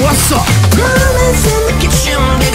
what's up? Mama's in the kitchen,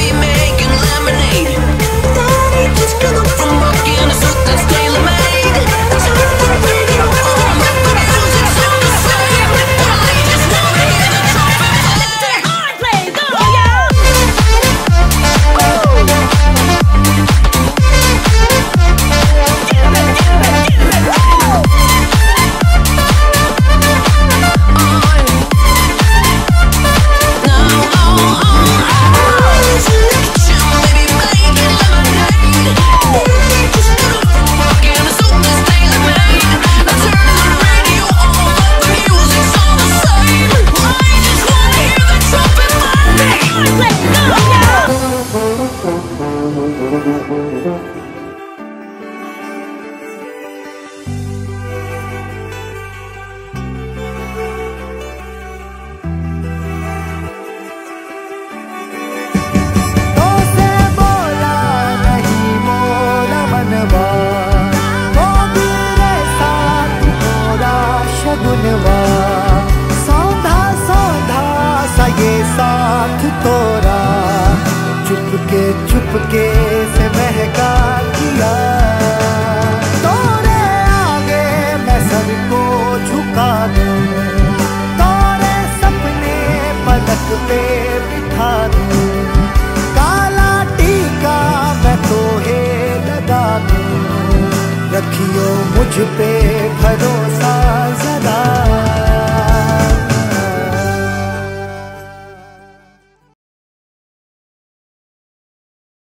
शगुनवा Soudha Soudha, सा ये साथ तोरा। चुपके से महका दिया तोरे आगे मैं सर को झुका दूँ। तोरे सपने पलक पे बिठा दूँ। काला टीका मैं तोहे लगा दूँ। रखियो मुझ पे भरोसा